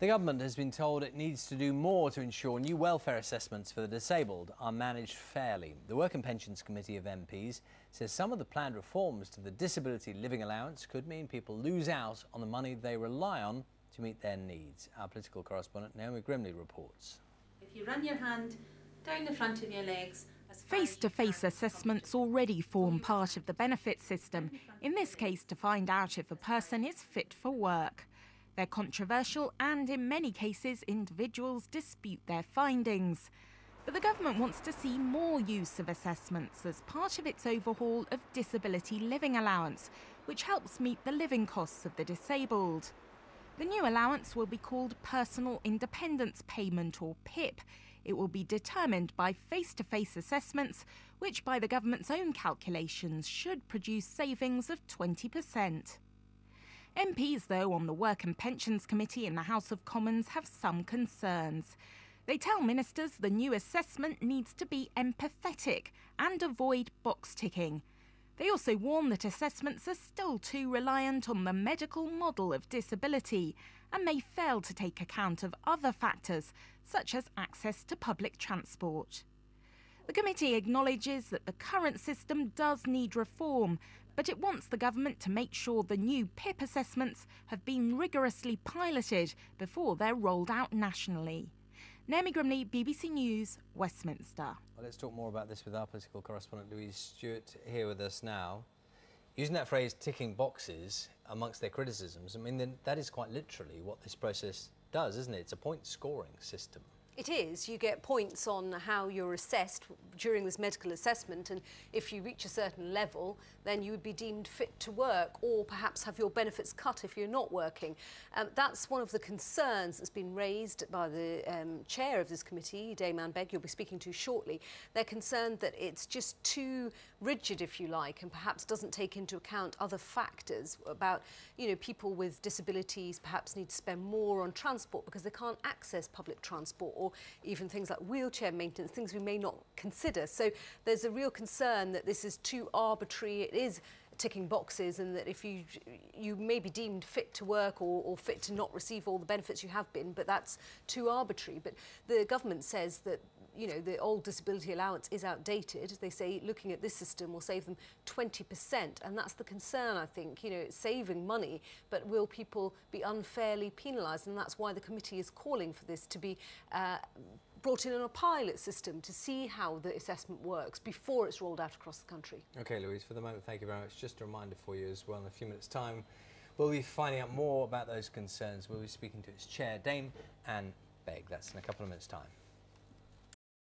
The government has been told it needs to do more to ensure new welfare assessments for the disabled are managed fairly. The Work and Pensions Committee of MPs says some of the planned reforms to the disability living allowance could mean people lose out on the money they rely on to meet their needs. Our political correspondent Naomi Grimley reports. If you run your hand down the front of your legs, Face to face assessments already form part of the benefit system, in this case to find out if a person is fit for work. They're controversial and in many cases individuals dispute their findings. But the government wants to see more use of assessments as part of its overhaul of disability living allowance, which helps meet the living costs of the disabled. The new allowance will be called Personal Independence Payment or PIP. It will be determined by face to face assessments, which, by the government's own calculations, should produce savings of 20%. MPs, though, on the Work and Pensions Committee in the House of Commons have some concerns. They tell ministers the new assessment needs to be empathetic and avoid box ticking. They also warn that assessments are still too reliant on the medical model of disability and may fail to take account of other factors, such as access to public transport. The committee acknowledges that the current system does need reform, but it wants the government to make sure the new PIP assessments have been rigorously piloted before they're rolled out nationally. Naomi Grimley, BBC News, Westminster. Well, let's talk more about this with our political correspondent Louise Stewart here with us now. Using that phrase ticking boxes amongst their criticisms, I mean, that is quite literally what this process does, isn't it? It's a point scoring system. It is. You get points on how you're assessed during this medical assessment, and if you reach a certain level, then you would be deemed fit to work, or perhaps have your benefits cut if you're not working. Um, that's one of the concerns that's been raised by the um, chair of this committee, Dame Anne Begg, you'll be speaking to shortly. They're concerned that it's just too rigid, if you like, and perhaps doesn't take into account other factors about, you know, people with disabilities perhaps need to spend more on transport because they can't access public transport, or even things like wheelchair maintenance, things we may not consider. So there's a real concern that this is too arbitrary. It is ticking boxes and that if you you may be deemed fit to work or, or fit to not receive all the benefits you have been, but that's too arbitrary. But the government says that you know, the old disability allowance is outdated. They say looking at this system will save them 20%. And that's the concern, I think. You know, it's saving money, but will people be unfairly penalised? And that's why the committee is calling for this to be uh, brought in on a pilot system to see how the assessment works before it's rolled out across the country. OK, Louise, for the moment, thank you very much. Just a reminder for you as well, in a few minutes' time, we'll be finding out more about those concerns. We'll be speaking to its chair, Dame Anne Begg. That's in a couple of minutes' time.